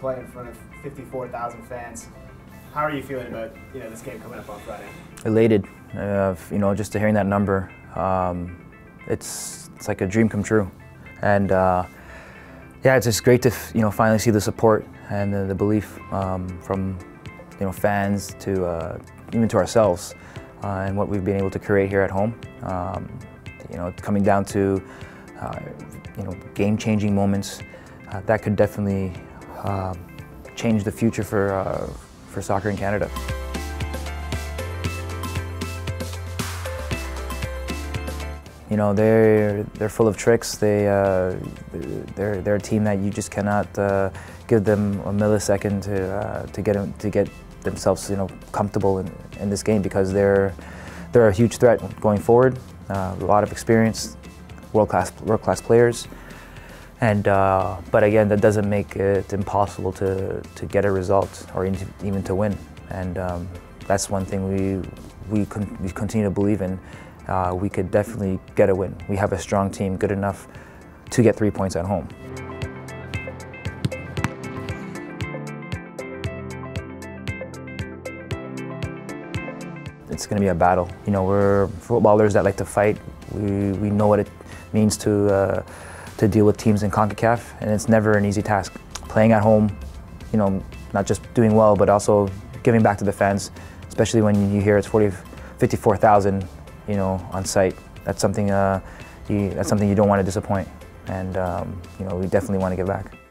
play in front of 54,000 fans. How are you feeling about you know this game coming up on Friday? Elated, uh, you know, just to hearing that number. Um, it's it's like a dream come true, and uh, yeah, it's just great to you know finally see the support and the, the belief um, from you know fans to uh, even to ourselves uh, and what we've been able to create here at home. Um, you know, coming down to uh, you know game-changing moments uh, that could definitely um, change the future for uh, for soccer in Canada. You know, they're they're full of tricks. They uh, they're they're a team that you just cannot uh, give them a millisecond to uh, to get to get themselves you know comfortable in, in this game because they're they're a huge threat going forward. Uh, a lot of experience, world class world class players, and uh, but again that doesn't make it impossible to to get a result or even to win. And um, that's one thing we we, con we continue to believe in uh, we could definitely get a win. We have a strong team, good enough to get three points at home. It's going to be a battle. You know, we're footballers that like to fight. We, we know what it means to, uh, to deal with teams in CONCACAF, and it's never an easy task. Playing at home, you know, not just doing well, but also giving back to the fans, especially when you hear it's 40, 54,000 you know, on site. That's something, uh, you, that's something you don't want to disappoint. And, um, you know, we definitely want to give back.